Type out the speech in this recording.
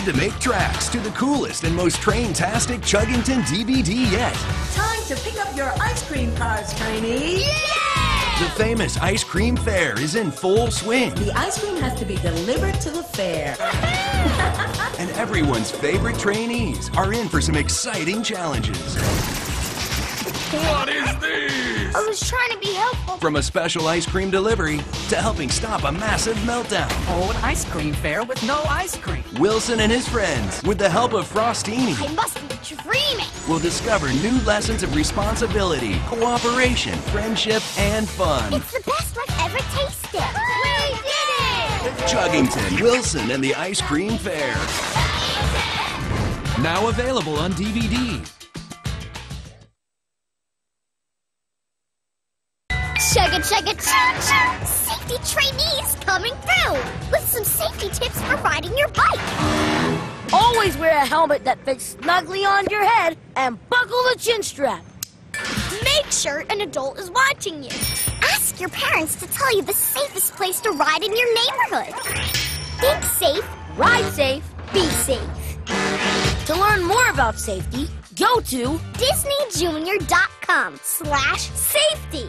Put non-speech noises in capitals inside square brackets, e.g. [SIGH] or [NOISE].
to make tracks to the coolest and most train-tastic Chuggington DVD yet. Time to pick up your ice cream cars, trainees. The famous ice cream fair is in full swing, The ice cream has to be delivered to the fair. [LAUGHS] and everyone's favorite trainees are in for some exciting challenges. What is this? I was trying to be helpful. From a special ice cream delivery to helping stop a massive meltdown. Oh, an ice cream fair with no ice cream. Wilson and his friends, with the help of Frostini, I must be dreaming. will discover new lessons of responsibility, cooperation, friendship, and fun. It's the best I've ever tasted. We did it! Chuggington, Wilson, and the Ice Cream Fair. Now available on DVD. Chugga chugga choo choo! Safety trainees coming through with some safety tips for riding your bike. Always wear a helmet that fits snugly on your head and buckle the chin strap. Make sure an adult is watching you. Ask your parents to tell you the safest place to ride in your neighborhood. Think safe, Ride safe. be safe. To learn more about safety, go to DisneyJunior.com slash safety.